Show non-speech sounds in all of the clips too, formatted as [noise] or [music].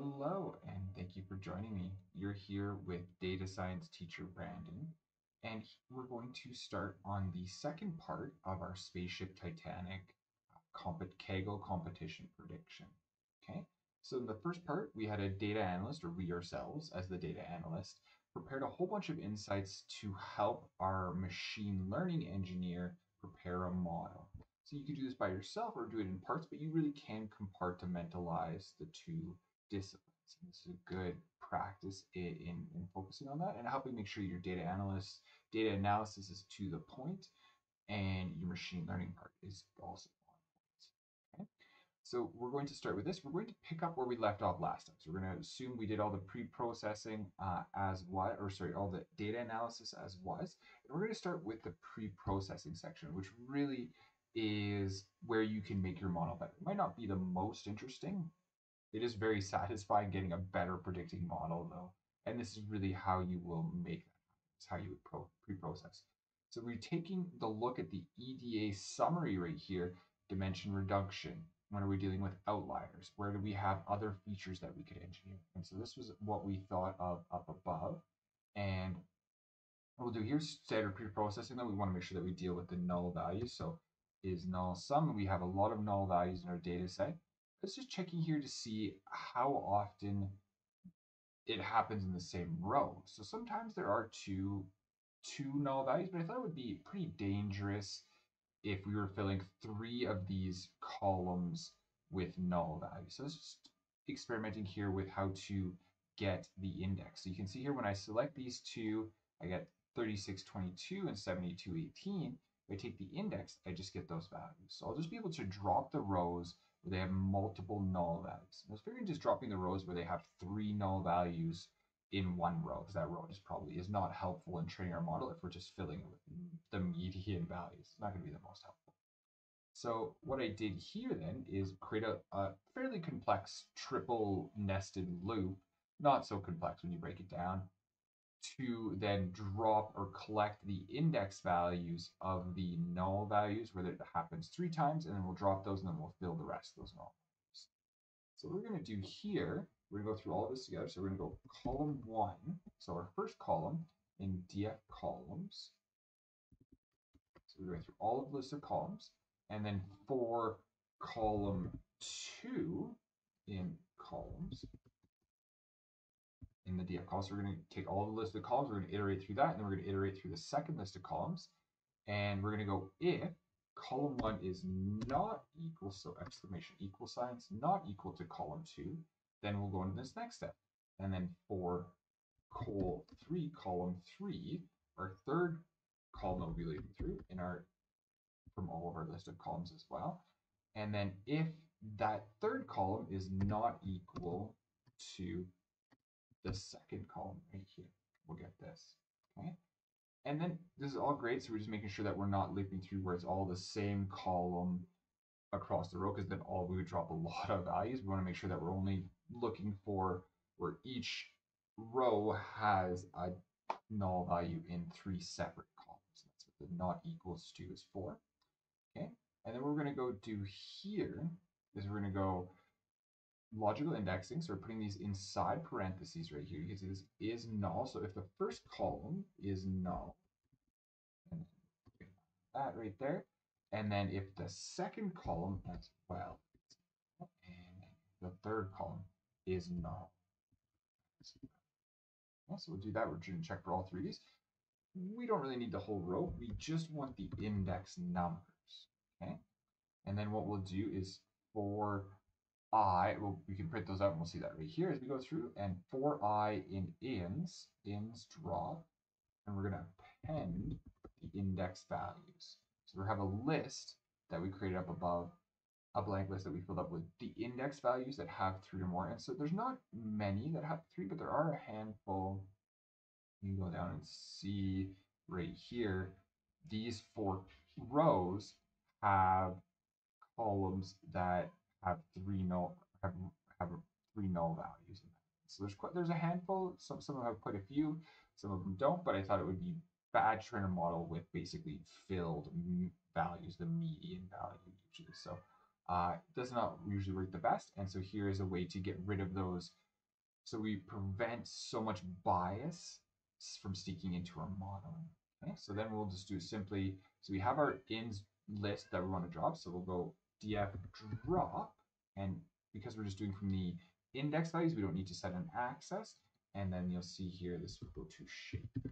Hello, and thank you for joining me. You're here with data science teacher Brandyn, and we're going to start on the second part of our Spaceship Titanic uh, compet Kaggle competition prediction. Okay, so in the first part, we had a data analyst, or we ourselves as the data analyst, prepared a whole bunch of insights to help our machine learning engineer prepare a model. So you could do this by yourself or do it in parts, but you really can compartmentalize the two disciplines. And this is a good practice in, in, in, focusing on that and helping make sure your data analyst, data analysis is to the point and your machine learning part is also on point. Okay. So we're going to start with this. We're going to pick up where we left off last time. So we're going to assume we did all the pre-processing uh, as what, or sorry, all the data analysis as was. And we're going to start with the pre-processing section, which really is where you can make your model better. It might not be the most interesting, it is very satisfying getting a better predicting model though. And this is really how you will make. It's how you would pre-process. So we're taking the look at the EDA summary right here, dimension reduction. When are we dealing with outliers? Where do we have other features that we could engineer? And so this was what we thought of up above. And we'll do here, standard pre-processing, though, we want to make sure that we deal with the null values. So is null sum. We have a lot of null values in our data set. Let's just checking here to see how often it happens in the same row. So sometimes there are two, two null values, but I thought it would be pretty dangerous if we were filling three of these columns with null values. So let's just experimenting here with how to get the index. So you can see here when I select these two, I get 3622 and 7218. If I take the index, I just get those values. So I'll just be able to drop the rows they have multiple null values. I was figuring just dropping the rows where they have three null values in one row, because that row just probably is not helpful in training our model if we're just filling it with the median values. It's not going to be the most helpful. So what I did here then is create a, a fairly complex triple nested loop, not so complex when you break it down, to then drop or collect the index values of the null values where it happens three times, and then we'll drop those and then we'll fill the rest of those null values. So what we're going to do here, we're going to go through all of this together. So we're going to go column one. So our first column in df columns. So we're going through all of the list of columns. And then for column two in columns, in the df column. So we're going to take all the list of columns, we're going to iterate through that, and then we're going to iterate through the second list of columns. And we're going to go if column one is not equal, so exclamation equal signs, not equal to column two, then we'll go into this next step. And then for col three, column three, our third column that we'll be leading through in our from all of our list of columns as well. And then if that third column is not equal to the second column right here. We'll get this, okay? And then this is all great, so we're just making sure that we're not looping through where it's all the same column across the row, because then all we would drop a [laughs] lot of values. We want to make sure that we're only looking for where each row has a null value in three separate columns. That's what the not equals to is for. Okay, and then we're going to go do here is we're going to go logical indexing, so we're putting these inside parentheses right here. You can see this is null. So if the first column is null, and that right there, and then if the second column as well, and the third column is null. So we'll do that. We're going to check for all three of these. We don't really need the whole row. We just want the index numbers. Okay. And then what we'll do is for i, well, we can print those out and we'll see that right here as we go through. And for i in ins, ins drop, and we're going to append the index values. So we have a list that we created up above, a blank list that we filled up with the index values that have three or more. And so there's not many that have three, but there are a handful. You can go down and see right here, these four rows have columns that have three null have have three null values. So there's quite there's a handful. Some some of them have quite a few. Some of them don't. But I thought it would be bad to train a model with basically filled values, the median value usually. So uh, it does not usually work the best. And so here is a way to get rid of those So we prevent so much bias from sneaking into our modeling. Okay, so then we'll just do simply, so we have our ins list that we want to drop. So we'll go df drop, and because we're just doing from the index values, we don't need to set an axis. And then you'll see here, this will go to shape.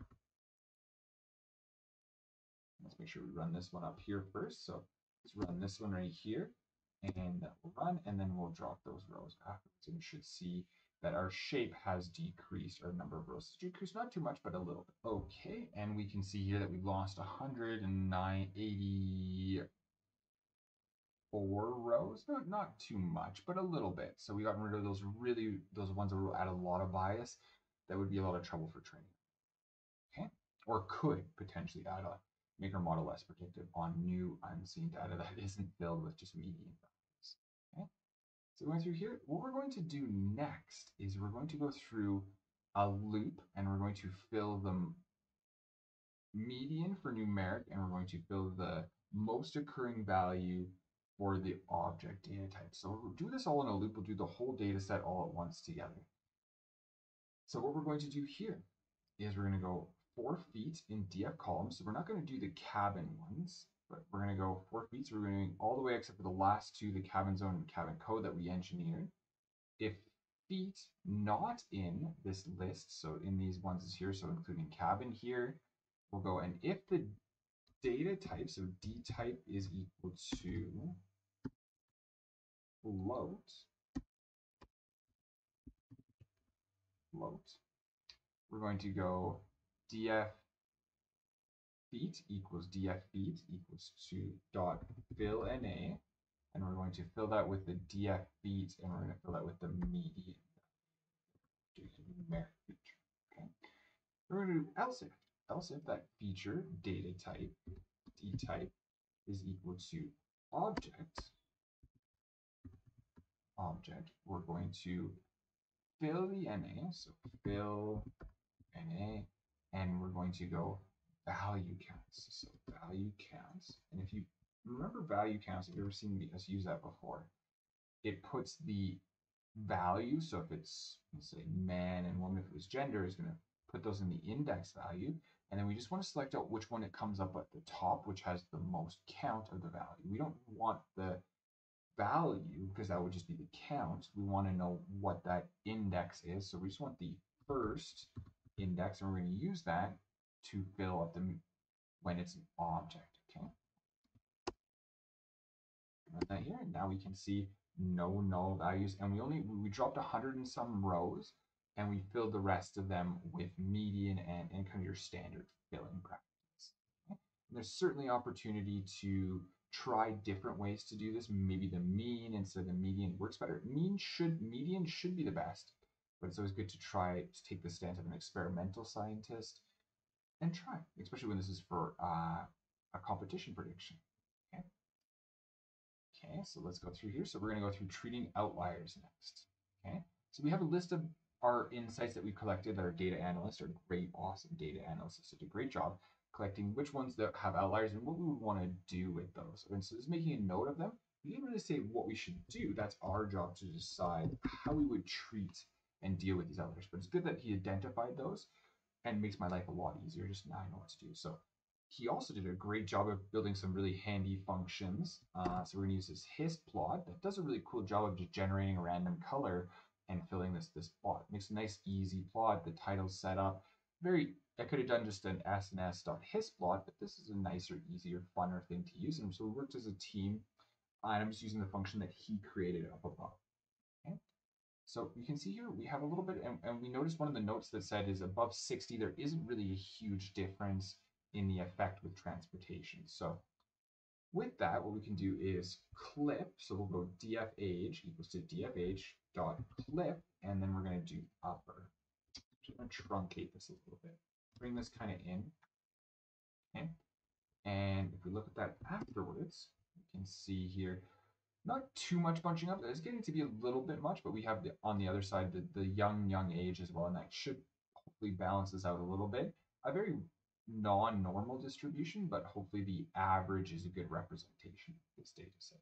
Let's make sure we run this one up here first. So let's run this one right here and that will run and then we'll drop those rows afterwards and you should see that our shape has decreased our number of rows has decreased not too much but a little bit okay and we can see here that we've lost 184 rows not, not too much but a little bit. So we got rid of those really those ones that will add a lot of bias that would be a lot of trouble for training. Okay? Or could potentially add a make our model less predictive on new unseen data [laughs] that isn't filled with just median values. So going through here, what we're going to do next is we're going to go through a loop and we're going to fill the median for numeric and we're going to fill the most occurring value for the object data type. So we'll do this all in a loop. We'll do the whole data set all at once together. So what we're going to do here is we're going to go four feet in df columns. So we're not going to do the cabin ones but we're going to go four feet. So we're going all the way except for the last two, the cabin zone and cabin code that we engineered. If feet not in this list, so in these ones is here, so including cabin here, we'll go and if the data type, so d type is equal to float, float, we're going to go df feet equals df feet equals to dot fill na, and we're going to fill that with the df feet, and we're going to fill that with the median. Okay, we're going to do else if else if that feature data type d type is equal to object object, we're going to fill the na, so fill na, and we're going to go value counts. So value counts. And if you remember value counts, if you've ever seen us use that before, it puts the value. So if it's, let's say, man and woman, if it was gender, is going to put those in the index value. And then we just want to select out which one it comes up at the top, which has the most count of the value. We don't want the value because that would just be the count. We want to know what that index is. So we just want the first index, and we're going to use that to fill up the when it's an object. Okay. Run that here. And Now we can see no null values, and we only we dropped a hundred and some rows, and we filled the rest of them with median and, and kind of your standard filling practice. Okay? there's certainly opportunity to try different ways to do this. Maybe the mean instead of the median works better. Mean should median should be the best, but it's always good to try to take the stance of an experimental scientist and try, especially when this is for uh, a competition prediction. Okay. Okay, so let's go through here. So we're going to go through treating outliers next. Okay, so we have a list of our insights that we collected our data analysts, our great, awesome data analysts, did a great job collecting which ones that have outliers and what we would want to do with those. And so just making a note of them. We didn't really say what we should do. That's our job to decide how we would treat and deal with these outliers. But it's good that he identified those and makes my life a lot easier. Just now I know what to do. So he also did a great job of building some really handy functions. Uh, so we're going to use this hist plot that does a really cool job of just generating a random color and filling this this plot. Makes a nice easy plot. The title's set up. Very I could have done just an sns.hist plot, but this is a nicer, easier, funner thing to use. And so we worked as a team. And I'm just using the function that he created up above. Okay. So you can see here we have a little bit, and, and we noticed one of the notes that said is above 60, there isn't really a huge difference in the effect with transportation. So with that, what we can do is clip. So we'll go df age equals to df age dot clip, and then we're going to do upper. I'm going to truncate this a little bit, bring this kind of in. Okay. And if we look at that afterwards, we can see here not too much bunching up. It's getting to be a little bit much, but we have the, on the other side the, the young, young age as well, and that should hopefully balance this out a little bit. A very non-normal distribution, but hopefully the average is a good representation of this data set.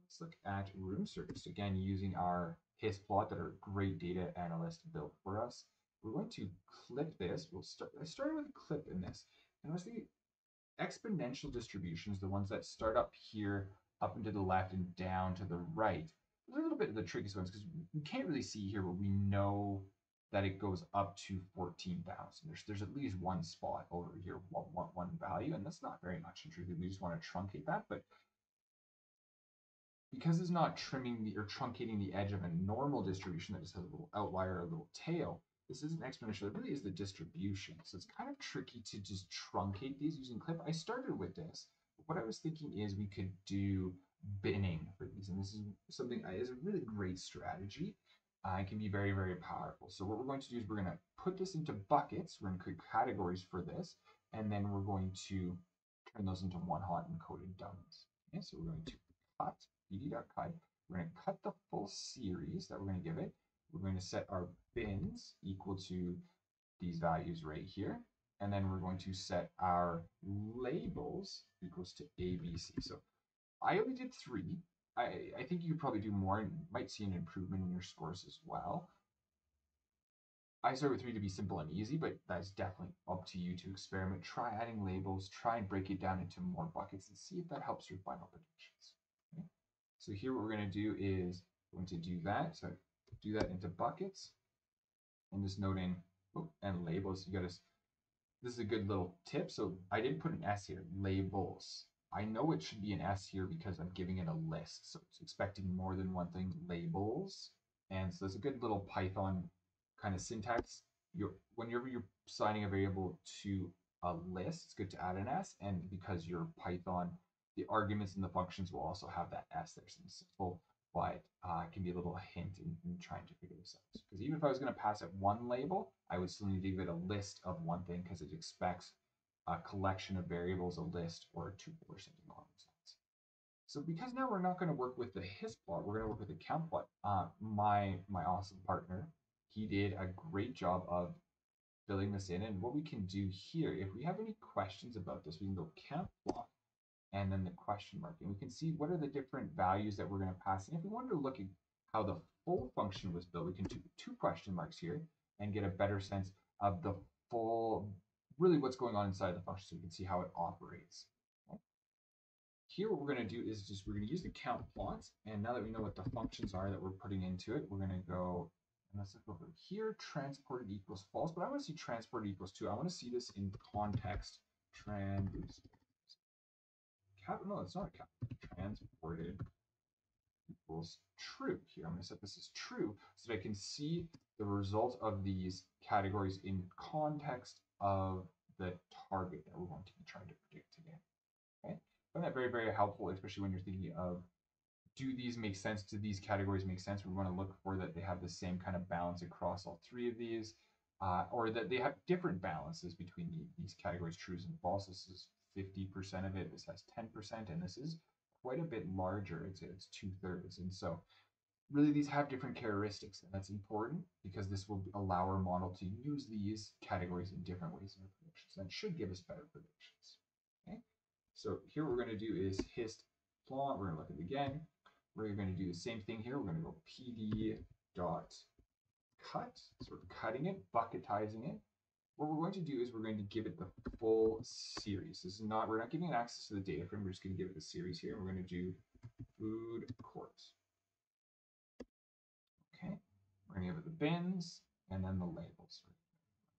Let's look at room service. Again, using our hist plot that our great data analyst built for us. We're going to clip this. We'll start. I started with a clip in this, and was thinking exponential distributions, the ones that start up here, up and to the left, and down to the right. Those are a little bit of the trickiest ones because we can't really see here, but we know that it goes up to 14,000. There's, there's at least one spot over here, one, one, one value, and that's not very much truth. We just want to truncate that, but because it's not trimming the or truncating the edge of a normal distribution that just has a little outlier, or a little tail, this isn't exponential. It really is the distribution. So it's kind of tricky to just truncate these using clip. I started with this. What I was thinking is we could do binning for these. And this is something that is a really great strategy. Uh, it can be very, very powerful. So what we're going to do is we're going to put this into buckets. We're going to create categories for this. And then we're going to turn those into one hot encoded dummies. Okay, so we're going to cut pd.cut. We're going to cut the full series that we're going to give it. We're going to set our bins equal to these values right here. And then we're going to set our labels equals to ABC. So I only did three. I, I think you could probably do more and might see an improvement in your scores as well. I started with three to be simple and easy, but that's definitely up to you to experiment. Try adding labels, try and break it down into more buckets and see if that helps your final predictions. So here what we're going to do is going to do that. So do that into buckets and just noting oh, and labels. You got to, this is a good little tip. So I didn't put an S here, labels. I know it should be an S here because I'm giving it a list. So it's expecting more than one thing, labels. And so it's a good little Python kind of syntax. You're, whenever you're assigning a variable to a list, it's good to add an S. And because your Python, the arguments and the functions will also have that S there. So it's simple but uh, can be a little hint in, in trying to figure this out. Because even if I was going to pass it one label, I would still need to give it a list of one thing because it expects a collection of variables, a list, or a tuple or something along those lines. So because now we're not going to work with the hist plot, we're going to work with the count plot. Uh, my my awesome partner, he did a great job of filling this in. And what we can do here, if we have any questions about this, we can go count plot and then the question mark. And we can see what are the different values that we're going to pass. And if we wanted to look at how the full function was built, we can do two question marks here and get a better sense of the full, really what's going on inside the function so we can see how it operates. Here, what we're going to do is just we're going to use the count plots. And now that we know what the functions are that we're putting into it, we're going to go and let's look over here. Transported equals false, but I want to see transported equals two. I want to see this in context. Trans no, it's not transported equals true. Here, I'm going to set this as true so that I can see the result of these categories in context of the target that we're going to be trying to predict today. Okay, find that very, very helpful, especially when you're thinking of do these make sense? Do these categories make sense? We want to look for that they have the same kind of balance across all three of these, uh, or that they have different balances between the, these categories, trues and falses. This is 50% of it. This has 10%, and this is quite a bit larger. It's, it's two thirds. And so really these have different characteristics, and that's important because this will allow our model to use these categories in different ways in our predictions. That should give us better predictions. Okay. So here we're going to do is hist plot. We're going to look at it again. We're going to do the same thing here. We're going to go pd dot cut. So we're cutting it, bucketizing it. What we're going to do is we're going to give it the full series. This is not, we're not giving it access to the data frame. We're just going to give it the series here. We're going to do food court. Okay, we're going to give it the bins and then the labels.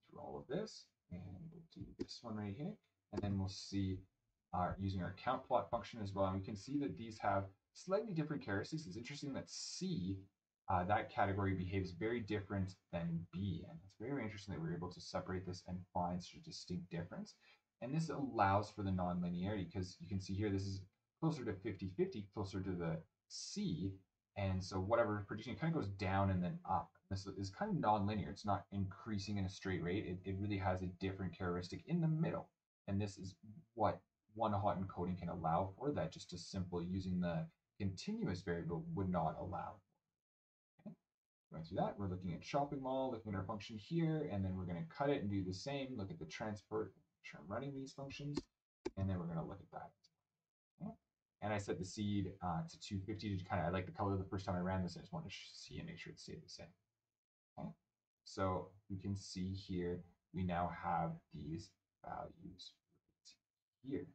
Through all of this, and we'll do this one right here, and then we'll see our using our count plot function as well. And we can see that these have slightly different characteristics. It's interesting that C uh, that category behaves very different than B. And it's very interesting that we're able to separate this and find such a distinct difference. And this allows for the nonlinearity because you can see here, this is closer to 50-50, closer to the C. And so whatever prediction kind of goes down and then up. This is kind of nonlinear. It's not increasing in a straight rate. It, it really has a different characteristic in the middle. And this is what one hot encoding can allow for that just a simple using the continuous variable would not allow. Going through that, we're looking at shopping mall, looking at our function here, and then we're going to cut it and do the same. Look at the transport, sure I'm running these functions, and then we're going to look at that. And I set the seed uh, to 250 to kind of, I like the color the first time I ran this. I just want to see and make sure it stayed the same. Okay. So you can see here, we now have these values here.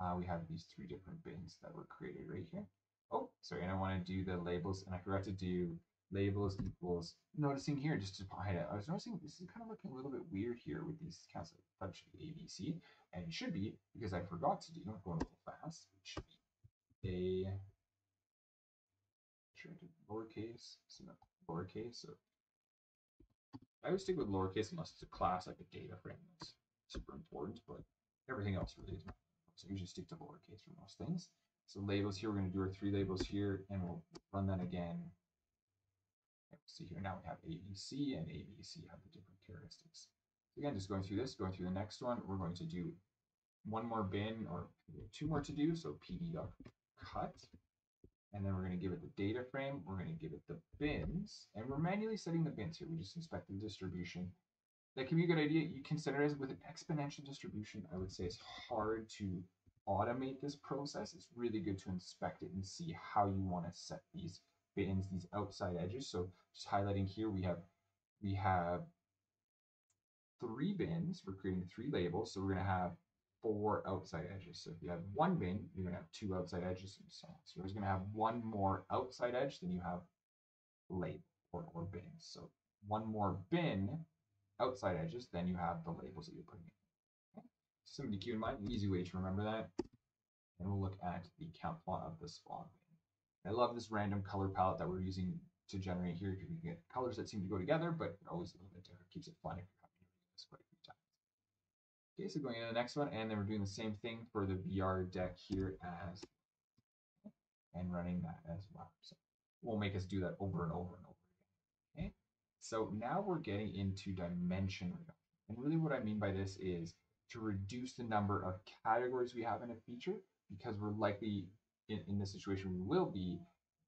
Uh, we have these three different bins that were created right here. Oh, sorry, and I want to do the labels, and I forgot to do labels equals. Noticing here, just to hide it, I was noticing this is kind of looking a little bit weird here with these counts. That should be ABC, and it should be because I forgot to do. I'm going a little fast. It should be a sure lowercase, so lowercase. So I would stick with lowercase unless it's a class like a data frame that's super important, but everything else really is. So I usually stick to lowercase for most things. So labels here, we're going to do our three labels here, and we'll run that again. See here, now we have ABC, and ABC have the different characteristics. Again, just going through this, going through the next one, we're going to do one more bin, or two more to do, so pd.cut, and then we're going to give it the data frame, we're going to give it the bins, and we're manually setting the bins here. We just inspect the distribution. That can be a good idea. You consider it as with an exponential distribution, I would say it's hard to automate this process, it's really good to inspect it and see how you want to set these bins, these outside edges. So just highlighting here, we have we have three bins. We're creating three labels, so we're going to have four outside edges. So if you have one bin, you're going to have two outside edges and so on. So you're going to have one more outside edge than you have label or, or bins. So one more bin outside edges, then you have the labels that you're putting in something to keep in mind, an easy way to remember that. And we'll look at the count plot of this spawn I love this random color palette that we're using to generate here because we get colors that seem to go together, but always a little bit different. Keeps it fun if you're to this quite a few times. Okay, so going into the next one, and then we're doing the same thing for the VR deck here as and running that as well. So we'll make us do that over and over and over again. Okay, so now we're getting into dimension reduction. And really what I mean by this is to reduce the number of categories we have in a feature because we're likely in, in this situation we will be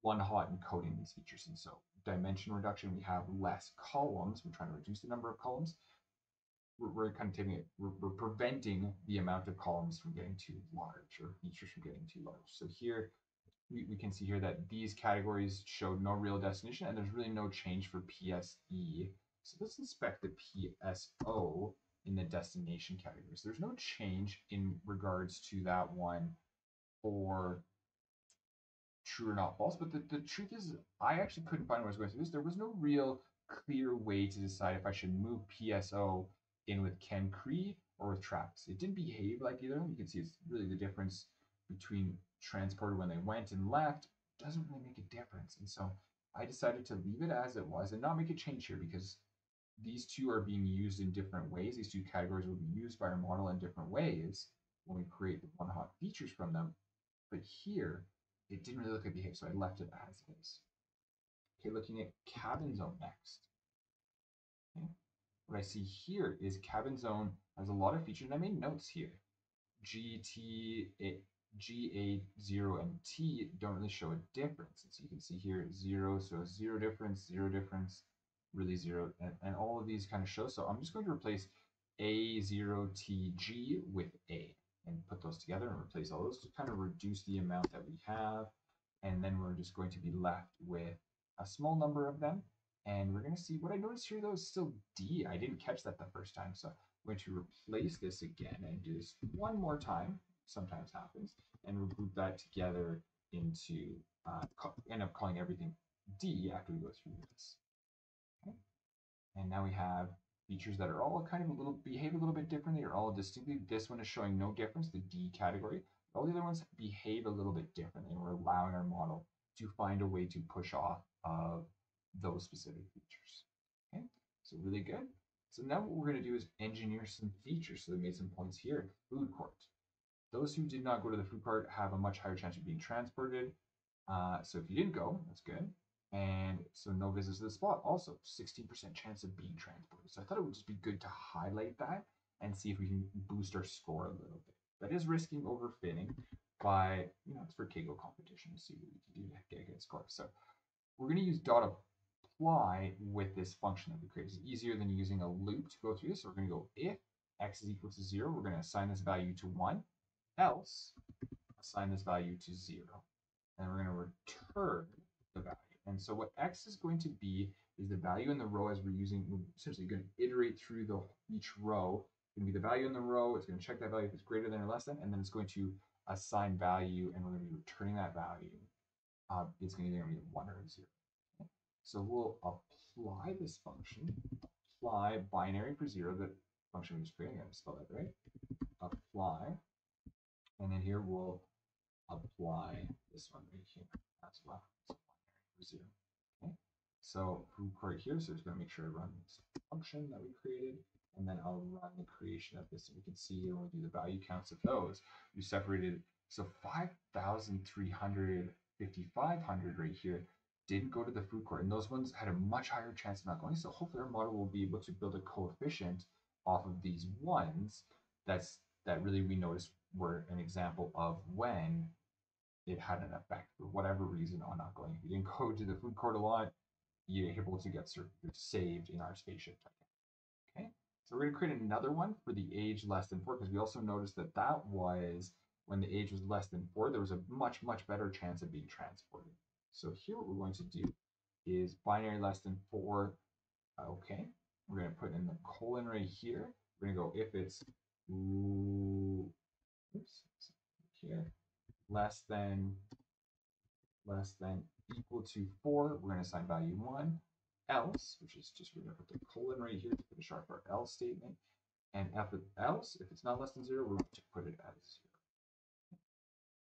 one hot encoding these features. And so dimension reduction we have less columns. We're trying to reduce the number of columns. We're, we're kind of taking it we're, we're preventing the amount of columns from getting too large or features from getting too large. So here we, we can see here that these categories showed no real destination and there's really no change for PSO so let's inspect the PSO in the destination categories. There's no change in regards to that one for true or not false. But the, the truth is, I actually couldn't find when I was going through this. There was no real clear way to decide if I should move PSO in with Cancri or with Trappist. It didn't behave like either of them. You can see it's really the difference between transported when they went and left doesn't really make a difference. And so I decided to leave it as it was and not make a change here because these two are being used in different ways. These two categories will be used by our model in different ways when we create the one hot features from them. But here, it didn't really look like behavior, so I left it as is. Okay, looking at cabin zone next. Okay. What I see here is cabin zone has a lot of features, and I made notes here. G, T, A, G, A, 0, and T don't really show a difference. And so you can see here, 0, so zero difference, zero difference, really zero, and, and all of these kind of show. So I'm just going to replace A0TG with A and put those together and replace all those to kind of reduce the amount that we have. And then we're just going to be left with a small number of them. And we're going to see what I noticed here though is still D. I didn't catch that the first time. So I'm going to replace this again and do this one more time. Sometimes happens. And we'll group that together into, uh, end up calling everything D after we go through this. And now we have features that are all kind of a little, behave a little bit differently or all distinctly. This one is showing no difference, the D category. All the other ones behave a little bit differently and we're allowing our model to find a way to push off of those specific features. Okay, so really good. So now what we're going to do is engineer some features. So they made some points here. Food court. Those who did not go to the food court have a much higher chance of being transported. Uh, so if you didn't go, that's good. And so no visits to the spot. Also, 16% chance of being transported. So I thought it would just be good to highlight that and see if we can boost our score a little bit. That is risking overfitting by, you know, it's for Kaggle competition to see what we can do to get a good score. So we're going to use dot apply with this function that we created. It's easier than using a loop to go through this. So we're going to go if x is equal to 0, we're going to assign this value to 1, else assign this value to zero. And we're going to return the value. And so what x is going to be is the value in the row as we're using, we're essentially going to iterate through the each row. It's going to be the value in the row. It's going to check that value if it's greater than or less than, and then it's going to assign value, and we're going to be returning that value. Uh, it's going to either be one or zero. So we'll apply this function, apply binary for zero, the function we just created. I'm spell that right. Apply, and then here we'll apply this one right here as well. So binary for zero. Okay. So right here, so it's going to make sure I run this function that we created, and then I'll run the creation of this. And we can see here when we do the value counts of those, we separated so 5,300, 5,500 right here didn't go to the food court, and those ones had a much higher chance of not going. So hopefully our model will be able to build a coefficient off of these ones that's that really we noticed were an example of when it had an effect for whatever reason on not going. If you didn't go to the food court a lot, you're able to get saved in our spaceship. Okay, so we're going to create another one for the age less than four because we also noticed that that was when the age was less than four, there was a much, much better chance of being transported. So here what we're going to do is binary less than four. Okay, we're going to put in the colon right here. We're going to go if it's oops, here less than less than equal to 4, we're going to assign value 1. Else, which is just we're going to put the colon right here to a sharp our else statement. And it else, if it's not less than 0, we're going to put it as 0.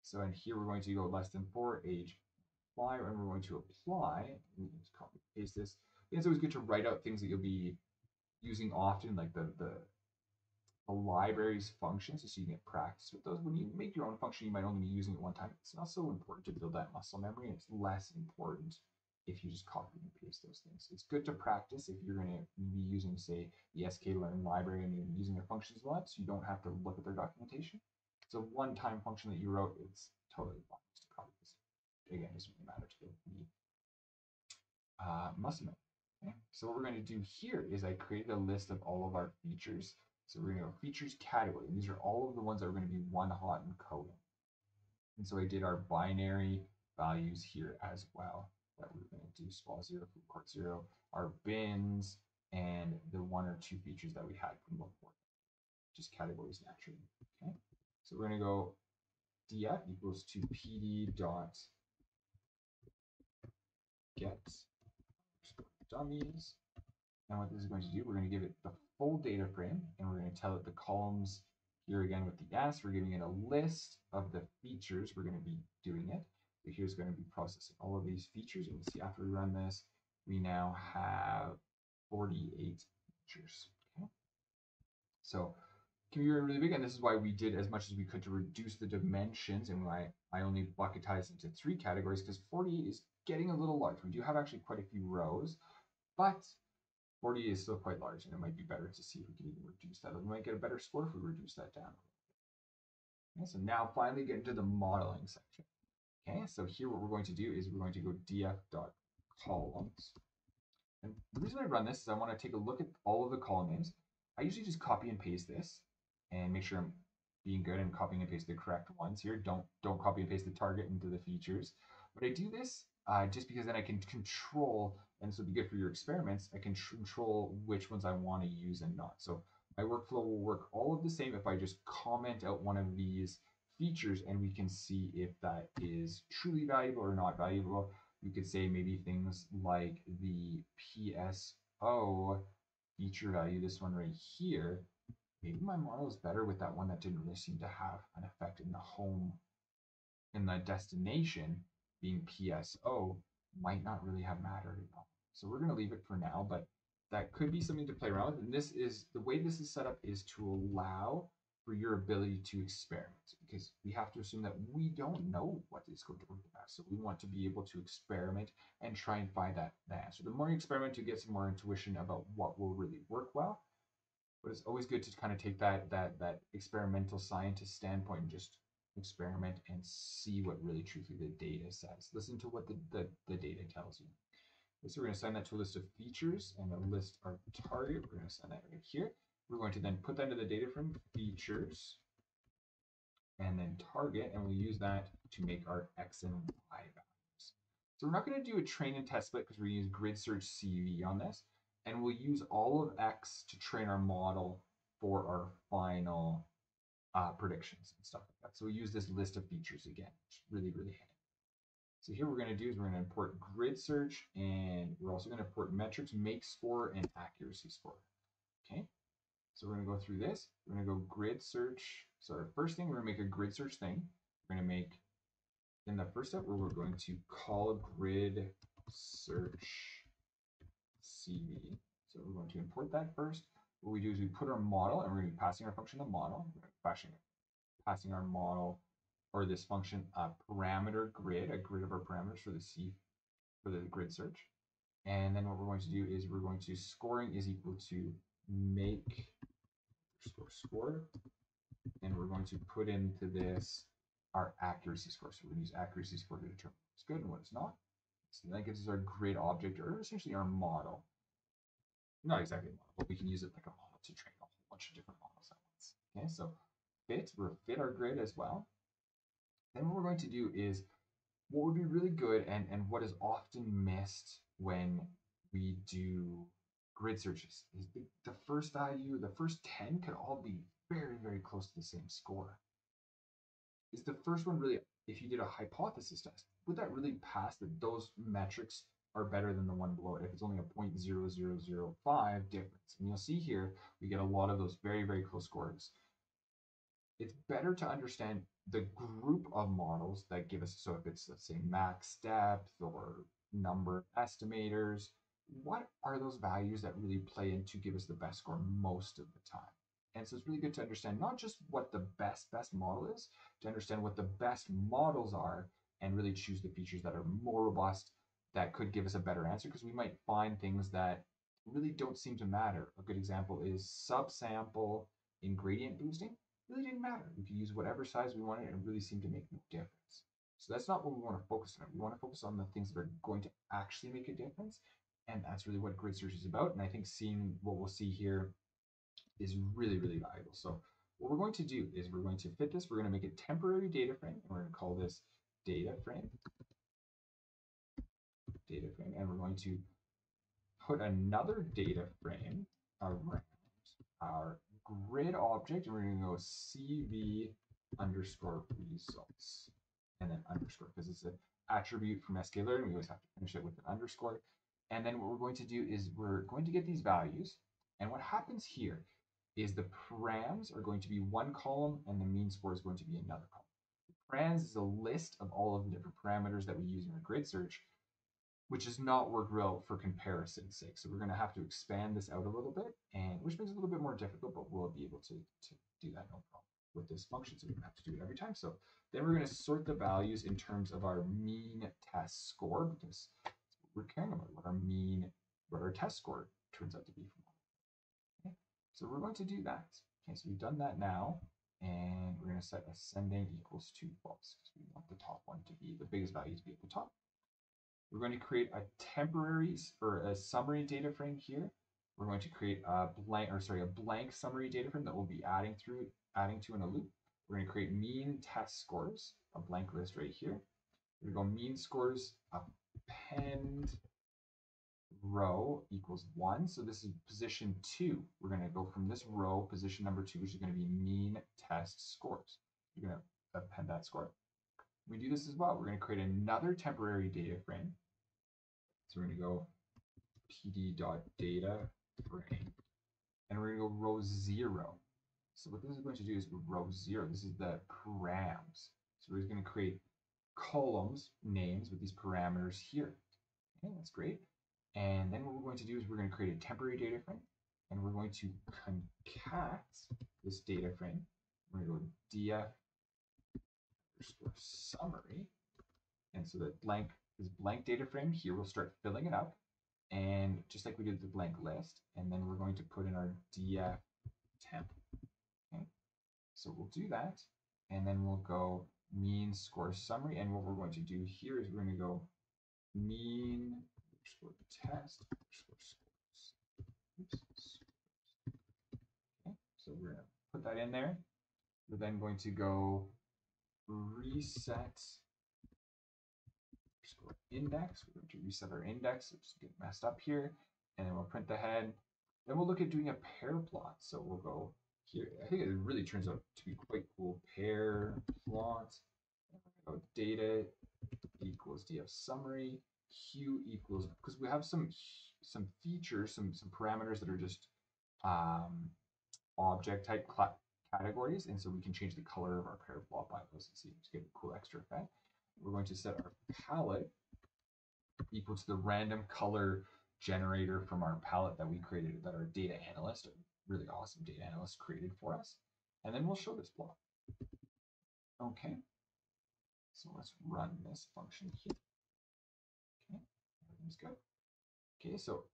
So in here, we're going to go less than 4, age apply, and we're going to apply. We can just copy paste this. It's always good to write out things that you'll be using often, like the, the the library's functions so you can get practice with those. When you make your own function, you might only be using it one time. It's not so important to build that muscle memory. and It's less important if you just copy and paste those things. It's good to practice if you're going to be using, say, the sklearn library and you're using their functions a lot, so you don't have to look at their documentation. It's a one-time function that you wrote. It's totally fine to copy this. Again, doesn't really matter to the uh, muscle memory. Okay? So what we're going to do here is I created a list of all of our features so we're going to go features category. And these are all of the ones that are going to be one hot encoding. And so I did our binary values here as well that we're going to do SPA 0, food court 0, our bins, and the one or two features that we had from before. Just categories naturally. Okay. So we're going to go df equals to pd dot get dummies. And what this is going to do, we're going to give it the full data frame, and we're going to tell it the columns here again with the S. We're giving it a list of the features we're going to be doing it. So here's going to be processing all of these features. And you see after we run this, we now have 48 features. Okay. So can be really big, and this is why we did as much as we could to reduce the dimensions, and why I only bucketized into three categories, because 48 is getting a little large. We do have actually quite a few rows, but 40 is still quite large, and it might be better to see if we can even reduce that. We might get a better score if we reduce that down. Okay, so now finally get into the modeling section. Okay, so here what we're going to do is we're going to go df.columns. And the reason I run this is I want to take a look at all of the column names. I usually just copy and paste this and make sure I'm being good and copying and paste the correct ones here. Don't don't copy and paste the target into the features. But I do this uh, just because then I can control, and this will be good for your experiments, I can control which ones I want to use and not. So my workflow will work all of the same if I just comment out one of these features and we can see if that is truly valuable or not valuable. We could say maybe things like the PSO feature value, this one right here, maybe my model is better with that one that didn't really seem to have an effect in the home, in the destination being PSO might not really have mattered at all. So we're going to leave it for now, but that could be something to play around with. And this is the way this is set up is to allow for your ability to experiment because we have to assume that we don't know what is going to work best. So we want to be able to experiment and try and find that, that answer. The more you experiment, you get some more intuition about what will really work well. But it's always good to kind of take that that that experimental scientist standpoint and just experiment and see what really truthfully the data says. Listen to what the, the, the data tells you. So we're going to assign that to a list of features and a list our target. We're going to assign that right here. We're going to then put that into the data frame features and then target, and we'll use that to make our X and Y values. So we're not going to do a train and test split because we're going to use grid search CV on this, and we'll use all of X to train our model for our final uh, predictions and stuff like that. So we use this list of features again, really, really handy. So here we're going to do is we're going to import grid search and we're also going to import metrics, make score, and accuracy score. Okay. So we're going to go through this. We're going to go grid search. So our first thing, we're going to make a grid search thing. We're going to make, in the first step, where we're going to call grid search CV. So we're going to import that first. What we do is we put our model and we're going to be passing our function the model. We're passing, passing our model or this function a parameter grid, a grid of our parameters for the C for the grid search. And then what we're going to do is we're going to scoring is equal to make score score. And we're going to put into this our accuracy score. So we're going to use accuracy score to determine what's good and what's not. So that gives us our grid object or essentially our model. Not exactly a model, but we can use it like a model to train a whole bunch of different models at once. Okay, so fit, our grid as well. Then what we're going to do is what would be really good and, and what is often missed when we do grid searches is the, the first value, the first 10 could all be very, very close to the same score. Is the first one really, if you did a hypothesis test, would that really pass that those metrics are better than the one below it if it's only a 0.0005 difference? And you'll see here, we get a lot of those very, very close scores. It's better to understand the group of models that give us, so if it's, let's say, max depth or number estimators, what are those values that really play in to give us the best score most of the time? And so it's really good to understand not just what the best, best model is, to understand what the best models are and really choose the features that are more robust that could give us a better answer because we might find things that really don't seem to matter. A good example is subsample in gradient boosting really didn't matter. We could use whatever size we wanted and really seemed to make no difference. So that's not what we want to focus on. We want to focus on the things that are going to actually make a difference. And that's really what grid search is about. And I think seeing what we'll see here is really, really valuable. So what we're going to do is we're going to fit this. We're going to make a temporary data frame. And we're going to call this data frame. Data frame. And we're going to put another data frame around our grid object, and we're going to go CV underscore results, and then underscore, because it's an attribute from sklearn. We always have to finish it with an underscore. And then what we're going to do is we're going to get these values. And what happens here is the params are going to be one column and the mean score is going to be another column. Params is a list of all of the different parameters that we use in our grid search which does not work well for comparison's sake. So we're going to have to expand this out a little bit, and which makes it a little bit more difficult, but we'll be able to, to do that no problem with this function. So we don't have to do it every time. So then we're going to sort the values in terms of our mean test score because what we're caring about what our mean, what our test score turns out to be okay. So we're going to do that. Okay, so we've done that now, and we're going to set ascending equals to false because we want the top one to be the biggest value to be at the top. We're going to create a temporary or a summary data frame here. We're going to create a blank or sorry, a blank summary data frame that we'll be adding through adding to in a loop. We're going to create mean test scores, a blank list right here. We're going to go mean scores append row equals one. So this is position two. We're going to go from this row, position number two, which is going to be mean test scores. You're going to append that score we do this as well. We're going to create another temporary data frame. So we're going to go pd.data frame, and we're going to go row zero. So what this is going to do is row zero. This is the params. So we're just going to create columns names with these parameters here. Okay, that's great. And then what we're going to do is we're going to create a temporary data frame, and we're going to concat this data frame. We're going to go df underscore summary. And so the blank is blank data frame here, we'll start filling it up. And just like we did the blank list, and then we're going to put in our df temp. Okay. So we'll do that. And then we'll go mean score summary. And what we're going to do here is we're going to go mean test scores. Oops. Okay. So we're going to put that in there. We're then going to go reset index. We're going to reset our index. It's get messed up here. And then we'll print the head. Then we'll look at doing a pair plot. So we'll go here. I think it really turns out to be quite cool. Pair plot. Go data equals df summary. Hue equals because we have some some features, some some parameters that are just um, object type categories, and so we can change the color of our pair plot by those and see to get a cool extra effect. We're going to set our palette equal to the random color generator from our palette that we created, that our data analyst, a really awesome data analyst created for us. And then we'll show this plot. Okay. So let's run this function here. Okay, everything's good. Okay, so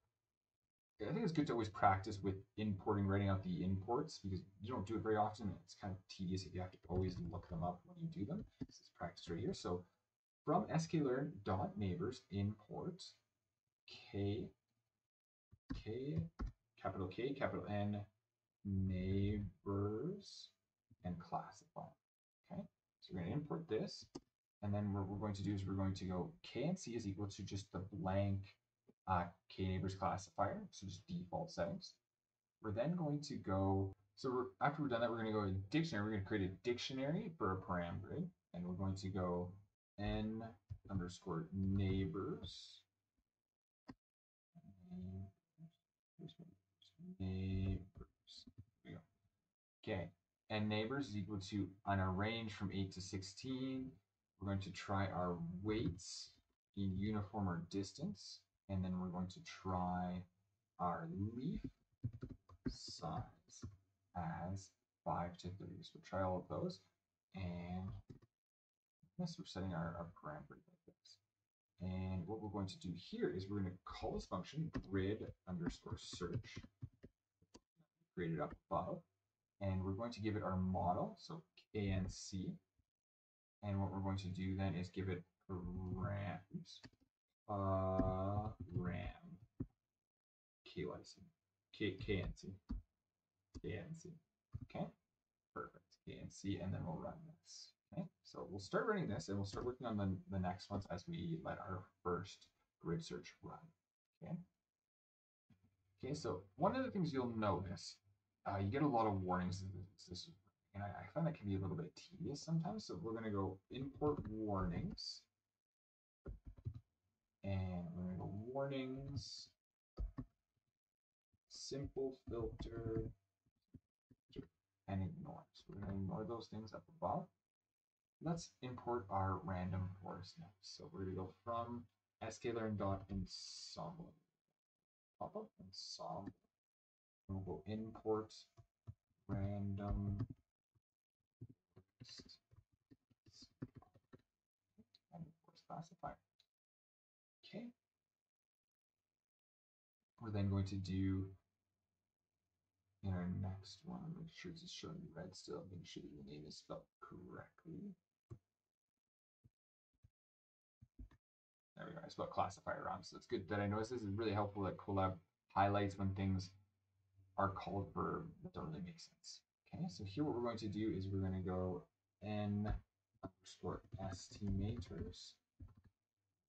I think it's good to always practice with importing, writing out the imports because you don't do it very often. It's kind of tedious if you have to always look them up when you do them. This is practice right here. So from sklearn.neighbors import k k capital K capital N neighbors and classify. Okay, so we're going to import this, and then what we're going to do is we're going to go k and c is equal to just the blank uh, k neighbors classifier, so just default settings. We're then going to go. So after we've done that, we're going to go to dictionary. We're going to create a dictionary for a param grid, and we're going to go n underscore neighbors. Neighbors. Here we go. Okay, and neighbors is equal to on a range from 8 to 16. We're going to try our weights in uniform or distance, and then we're going to try our leaf size as 5 to 30. So try all of those, and Yes, we're setting our, our parameter like this. And what we're going to do here is we're going to call this function grid underscore search, created up above, and we're going to give it our model, so KNC. And C. And what we're going to do then is give it RAM, oops, uh, RAM, KYC, K, KNC, KNC, okay, perfect, KNC, and then we'll run this. Okay, so we'll start running this and we'll start working on the, the next ones as we let our first grid search run. Okay. Okay, so one of the things you'll notice, uh, you get a lot of warnings. This, and I, I find that can be a little bit tedious sometimes. So we're going to go import warnings. And we're going to go warnings, simple filter, and ignore. So we're going to ignore those things up above. Let's import our random forest next. So we're going to go from sklearn.ensemble. Pop up ensemble. We'll go import random forest and forest classifier. Okay. We're then going to do in our next one, make sure it's showing red still, make sure the name is spelled correctly. There we go. I spelled classifier wrong. So it's good that I noticed this is really helpful that Colab highlights when things are called for that don't really make sense. Okay, so here what we're going to do is we're going to go n underscore estimators.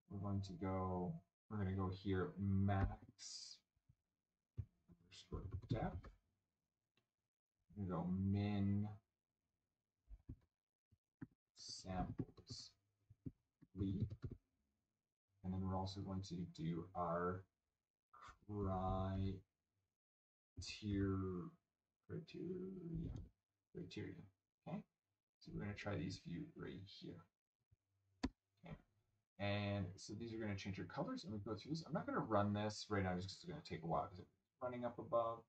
We're going to go, we're going to go here max going to go min samples leaf. And then we're also going to do our criteria, criteria, criteria. Okay, so we're going to try these few right here. Okay, and so these are going to change your colors, and we go through this. I'm not going to run this right now, It's just going to take a while because it's running up above.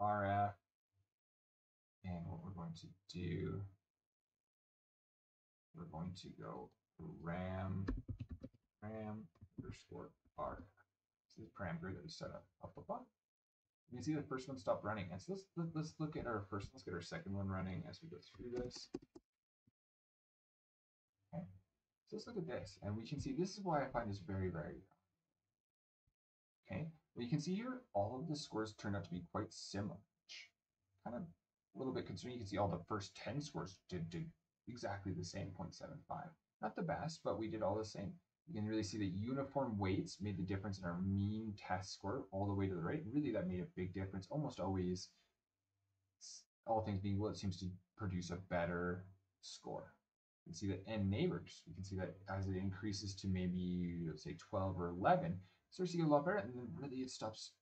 RF, and what we're going to do, we're going to go RAM RAM underscore r. This is the parameter that we set up up above. You can see the first one stopped running. And so let's, let's look at our first, let's get our second one running as we go through this. Okay, so let's look at this. And we can see this is why I find this very, very, okay. Well, you can see here, all of the scores turned out to be quite similar. Kind of a little bit concerning. You can see all the first 10 scores did, did exactly the same 0.75. Not the best, but we did all the same. You can really see that uniform weights made the difference in our mean test score all the way to the right. Really, that made a big difference. Almost always, all things being equal, it seems to produce a better score. You can see that n neighbors, we can see that as it increases to maybe, let's say 12 or 11, lot better, and then really it stops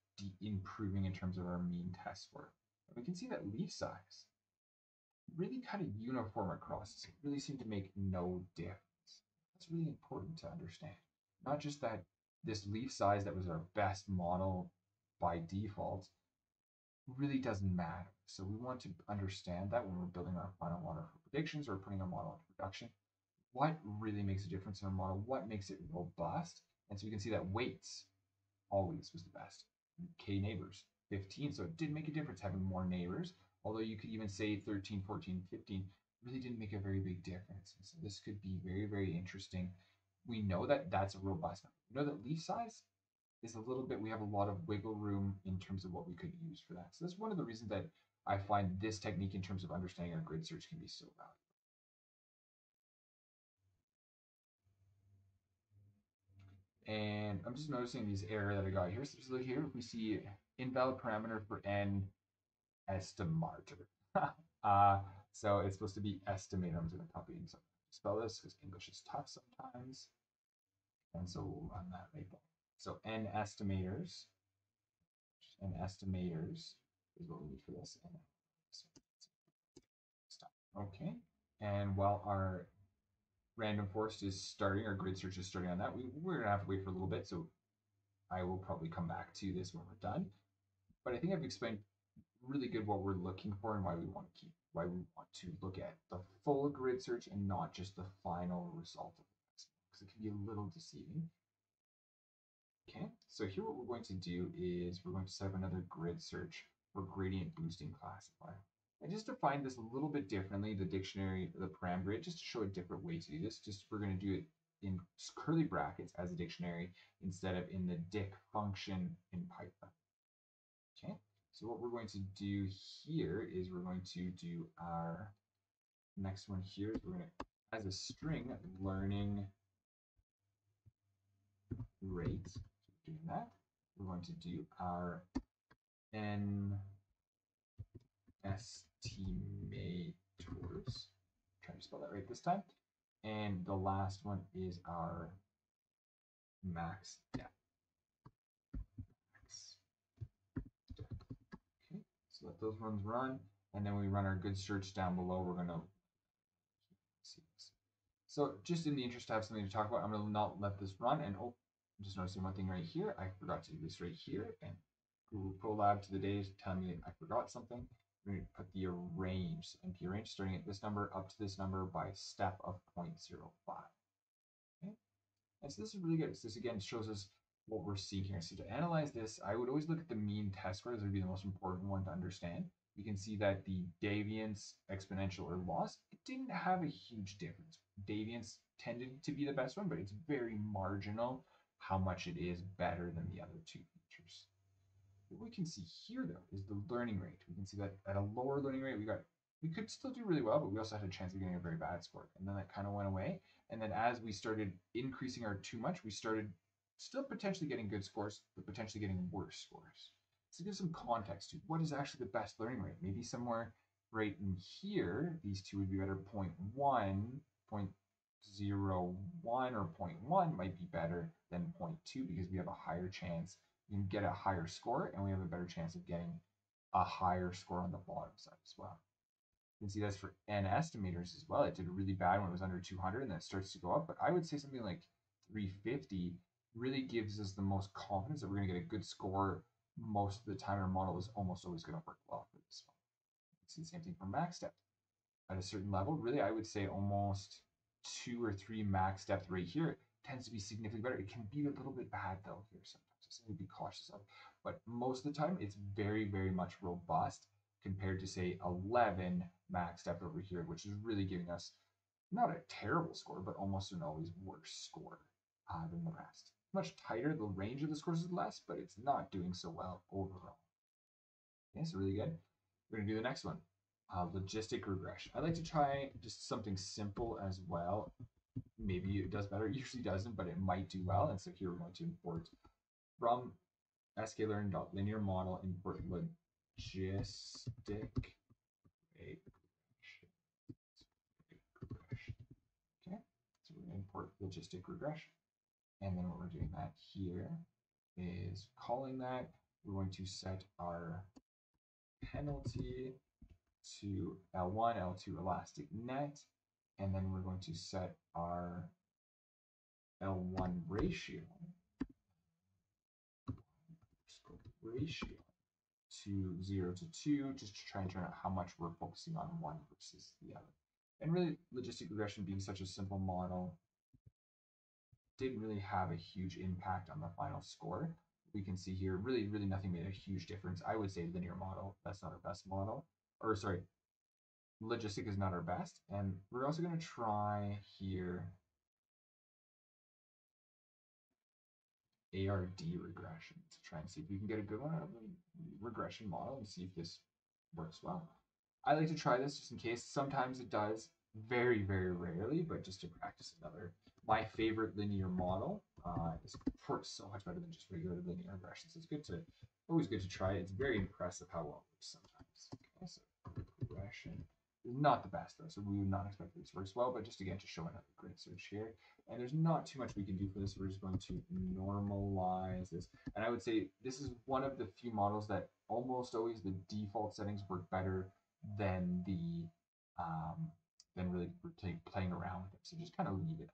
improving in terms of our mean test score. And we can see that leaf size really kind of uniform across. It really seemed to make no difference. That's really important to understand. Not just that this leaf size that was our best model by default really doesn't matter. So we want to understand that when we're building our final model for predictions or putting our model into production. What really makes a difference in our model? What makes it robust? And so we can see that weights always was the best. K neighbors, 15. So it did make a difference having more neighbors. Although you could even say 13, 14, 15 really didn't make a very big difference. And so this could be very, very interesting. We know that that's a robust number. We know that leaf size is a little bit, we have a lot of wiggle room in terms of what we could use for that. So that's one of the reasons that I find this technique in terms of understanding our grid search can be so valuable. And I'm just noticing these error that I got here. So just look here, we see invalid parameter for n estimator. [laughs] uh, so it's supposed to be estimator. I'm just going to copy and spell this because English is tough sometimes. And so we'll run that label. So n estimators, n estimators is what we need for this. Okay. And while our random forest is starting, our grid search is starting on that, we, we're going to have to wait for a little bit. So I will probably come back to this when we're done. But I think I've explained really good what we're looking for and why we want to keep, why we want to look at the full grid search and not just the final result of it, because it can be a little deceiving. Okay, so here what we're going to do is we're going to set up another grid search for gradient boosting classifier. I just defined this a little bit differently, the dictionary, the parameter, just to show a different way to do this. Just we're going to do it in curly brackets as a dictionary instead of in the dict function in Python. Okay, so what we're going to do here is we're going to do our next one here is we're going to, as a string, learning rate. Doing that, we're going to do our n estimators. Try to spell that right this time. And the last one is our max depth. Okay, so let those ones run, and then we run our grid search down below. We're gonna see this. So just in the interest to have something to talk about, I'm gonna not let this run. And oh, I'm just noticing one thing right here. I forgot to do this right here. And Google Colab to the day is telling me I forgot something. To put the arrange, NP arrange, starting at this number up to this number by step of 0.05. Okay. And so this is really good. So this again shows us what we're seeing here. So to analyze this, I would always look at the mean test scores. That would be the most important one to understand. We can see that the deviance, exponential, or loss, it didn't have a huge difference. Deviance tended to be the best one, but it's very marginal how much it is better than the other two. What we can see here, though, is the learning rate. We can see that at a lower learning rate, we got we could still do really well, but we also had a chance of getting a very bad score. And then that kind of went away. And then as we started increasing our too much, we started still potentially getting good scores, but potentially getting worse scores. So give some context to what is actually the best learning rate. Maybe somewhere right in here, these two would be better. 0.1, 0.01 or 0.1 might be better than 0.2 because we have a higher chance. You can get a higher score and we have a better chance of getting a higher score on the bottom side as well. You can see that's for n estimators as well. It did really bad when it was under 200 and then it starts to go up. But I would say something like 350 really gives us the most confidence that we're going to get a good score most of the time. Our model is almost always going to work well for this one. See the same thing for max depth. At a certain level, really, I would say almost two or three max depth right here tends to be significantly better. It can be a little bit bad though here sometimes. So something to be cautious of. But most of the time, it's very, very much robust compared to say 11 max depth over here, which is really giving us not a terrible score, but almost an always worse score uh, than the rest much tighter. The range of the scores is less, but it's not doing so well overall. Okay, so really good. We're going to do the next one. uh, logistic regression. I like to try just something simple as well. Maybe it does better. It usually doesn't, but it might do well. And so here we're going to import from sklearn.linear model import logistic regression. Okay, so we're going to import logistic regression. And then what we're doing that here is calling that. We're going to set our penalty to L1, L2 elastic net, and then we're going to set our L1 ratio ratio to 0 to 2 just to try and turn out how much we're focusing on one versus the other. And really, logistic regression being such a simple model didn't really have a huge impact on the final score. We can see here, really, really nothing made a huge difference. I would say linear model, that's not our best model. Or sorry, logistic is not our best. And we're also going to try here ARD regression to try and see if we can get a good one out of regression model and see if this works well. I like to try this just in case. Sometimes it does, very, very rarely, but just to practice another. My favorite linear model uh, is so much better than just regular linear regressions. It's good to, always good to try. It's very impressive how well it works sometimes. Okay, so regression not the best though, so we would not expect this works well, but just again to show another grid search here. And there's not too much we can do for this. We're just going to normalize this. And I would say this is one of the few models that almost always the default settings work better than the um, than really playing around with it. So just kind of leave it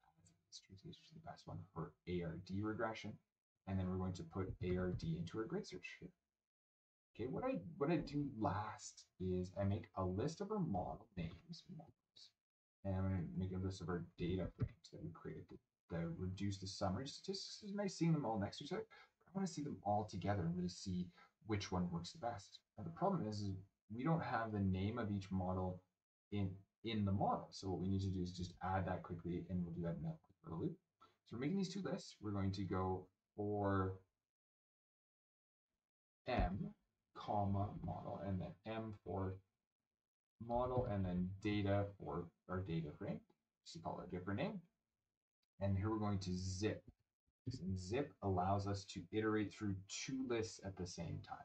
as is the best one for ARD regression. And then we're going to put ARD into our grid search here. Okay, what I what I do last is I make a list of our model names, and I'm going to make a list of our data frames that we created that, reduce the summary statistics. It's nice seeing them all next to each other. I want to see them all together and really see which one works the best. Now the problem is, is we don't have the name of each model in in the model. So what we need to do is just add that quickly, and we'll do that in a quick loop. So we're making these two lists. We're going to go for M comma model and then M for model and then data for our data frame. Just call it a different name. And here we're going to zip. And zip allows us to iterate through two lists at the same time.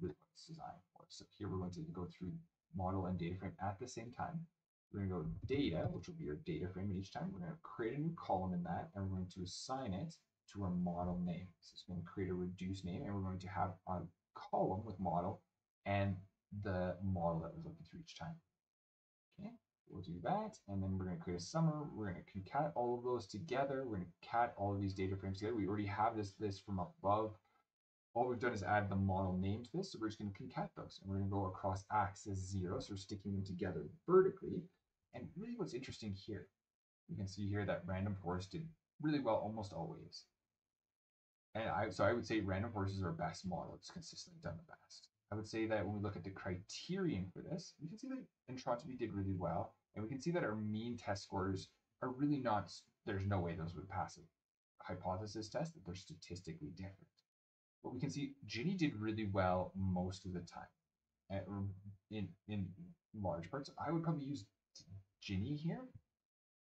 What it's designed for. So here we're going to go through model and data frame at the same time. We're going to go data, which will be our data frame. Each time we're going to create a new column in that, and we're going to assign it to our model name. So it's going to create a reduced name, and we're going to have our column with model and the model that we're looking through each time. Okay, we'll do that. And then we're going to create a summer. We're going to concat all of those together. We're going to cat all of these data frames together. We already have this list from above. All we've done is add the model name to this. So we're just going to concat those. And we're going to go across axis zero. So we're sticking them together vertically. And really what's interesting here, you can see here that random forest did really well almost always. And I, so I would say random forest are best model. It's consistently done the best. I would say that when we look at the criterion for this, we can see that Entropy did really well. And we can see that our mean test scores are really not, there's no way those would pass a hypothesis test, that they're statistically different. But we can see Gini did really well most of the time. Uh, in, in large parts, I would probably use Gini here.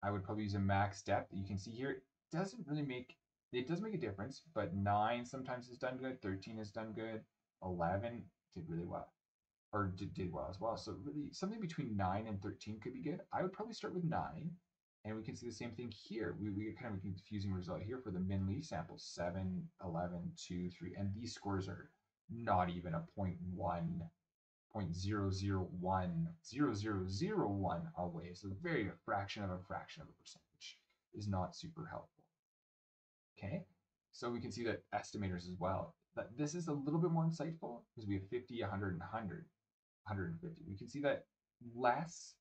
I would probably use a max depth. You can see here, it doesn't really make it does make a difference, but nine sometimes is done good, 13 is done good, 11 did really well, or did, did well as well. So really something between nine and 13 could be good. I would probably start with nine, and we can see the same thing here. We, we get kind of a confusing result here for the min leaf samples, 7, 11, 2, 3, and these scores are not even a 0.1, 0.001, 0001 away. So very a fraction of a fraction of a percent, which is not super helpful. Okay, so we can see that estimators as well. That this is a little bit more insightful because we have 50, 100, and 100, 150. We can see that less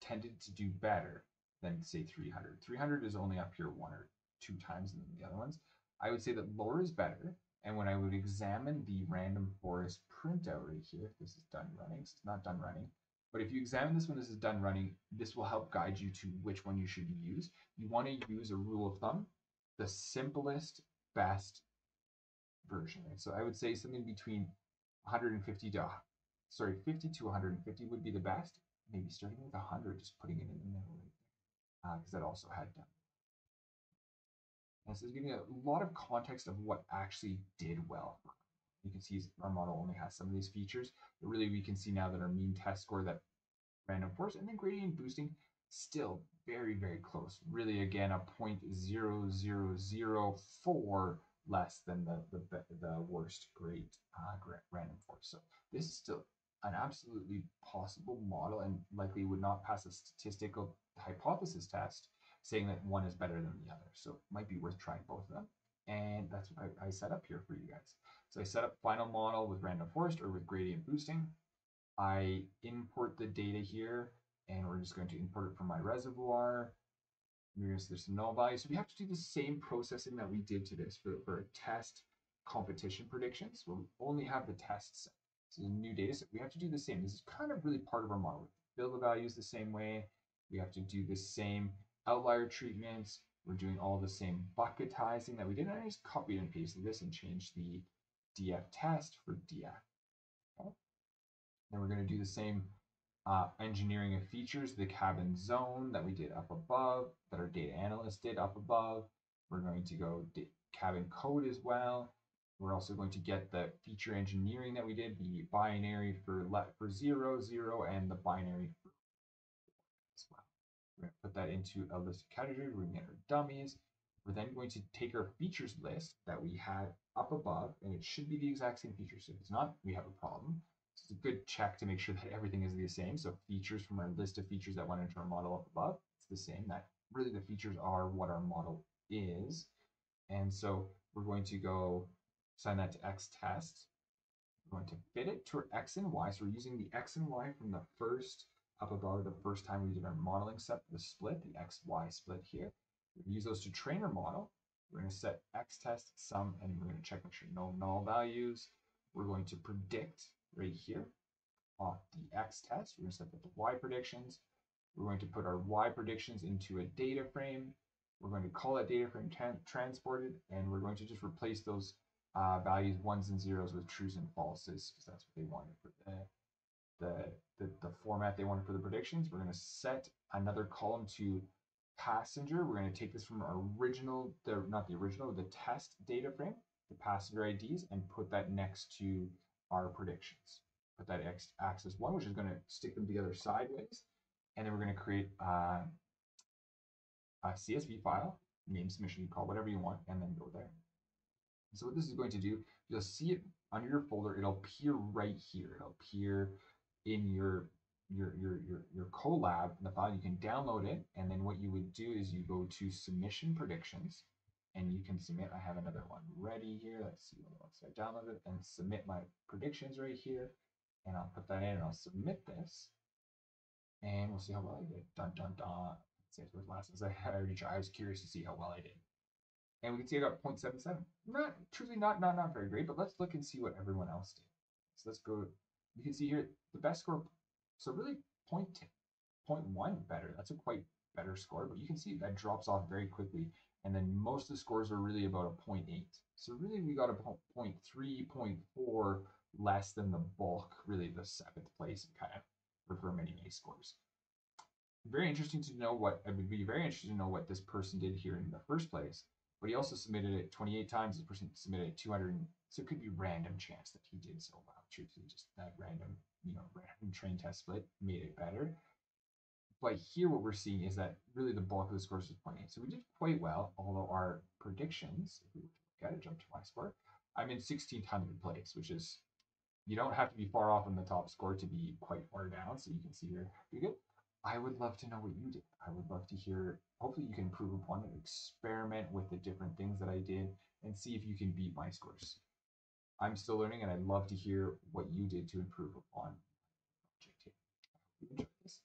tended to do better than say 300. 300 is only up here one or two times than the other ones. I would say that lower is better. And when I would examine the random forest printout right here, this is done running, so it's not done running, but if you examine this when this is done running, this will help guide you to which one you should use. You want to use a rule of thumb the simplest, best version. So I would say something between 150 to sorry, 50 to 150 would be the best. Maybe starting with 100, just putting it in the middle because uh, that also had done. So it's giving a lot of context of what actually did well. You can see our model only has some of these features, but really we can see now that our mean test score, that random forest, and then gradient boosting, still very, very close. Really, again, a 0.0004 less than the, the, the worst great uh, random forest. So this is still an absolutely possible model and likely would not pass a statistical hypothesis test saying that one is better than the other. So it might be worth trying both of them. And that's what I, I set up here for you guys. So I set up final model with random forest or with gradient boosting. I import the data here and we're just going to import it from my reservoir. There's, there's some null values. So we have to do the same processing that we did to this for, for test competition predictions we only have the tests. So the new data set, we have to do the same. This is kind of really part of our model. Build the values the same way. We have to do the same outlier treatments. We're doing all the same bucketizing that we did. And I just copied and pasted this and changed the DF test for DF. Okay. Then we're going to do the same uh, engineering of features, the cabin zone that we did up above, that our data analyst did up above. We're going to go cabin code as well. We're also going to get the feature engineering that we did, the binary for for zero, zero, and the binary for as well. We're going to put that into a list of categories. We're going to get our dummies. We're then going to take our features list that we had up above, and it should be the exact same features. If it's not, we have a problem. It's a good check to make sure that everything is the same. So features from our list of features that went into our model up above, it's the same. That really the features are what our model is. And so we're going to go assign that to x test. We're going to fit it to our x and y. So we're using the x and y from the first up above the first time we did our modeling set, the split, the x, y split here. We use those to train our model. We're going to set x test sum, and we're going to check make sure no null values. We're going to predict right here off the X test. We're going to set up the Y predictions. We're going to put our Y predictions into a data frame. We're going to call that data frame tra transported, and we're going to just replace those uh, values ones and zeros with trues and falses because that's what they wanted for the, the, the, the format they wanted for the predictions. We're going to set another column to passenger. We're going to take this from our original, the not the original, the test data frame, the passenger IDs, and put that next to our predictions. Put that x axis one, which is going to stick them together sideways. And then we're going to create uh, a CSV file, name submission, call whatever you want, and then go there. So what this is going to do, you'll see it under your folder. It'll appear right here. It'll appear in your your your your your Colab the file. You can download it, and then what you would do is you go to submission predictions, and you can submit. I have another one ready here. Let's see what else I downloaded and submit my predictions right here. And I'll put that in and I'll submit this. And we'll see how well I did. Dun dun dun. See if last as I had already tried. I was curious to see how well I did. And we can see I got 0.77. Not truly not not not very great, but let's look and see what everyone else did. So let's go. You can see here the best score. So really point point one better. That's a quite better score, but you can see that drops off very quickly and then most of the scores are really about a 0.8. So really we got a 0.3, 0.4 less than the bulk, really the seventh place kind of for, for many, many scores. Very interesting to know what, I would be very interested to know what this person did here in the first place, but he also submitted it 28 times. This person submitted it 200, so it could be random chance that he did so well. Truthfully, just that random, you know, random train test split made it better. But here what we're seeing is that really the bulk of the scores is 0.8. So we did quite well, although our predictions, if we got it, jump to my score, I'm in 1600 place, which is, you don't have to be far off on the top score to be quite far down. So you can see here, you good. I would love to know what you did. I would love to hear, hopefully you can improve upon it, experiment with the different things that I did and see if you can beat my scores. I'm still learning and I'd love to hear what you did to improve upon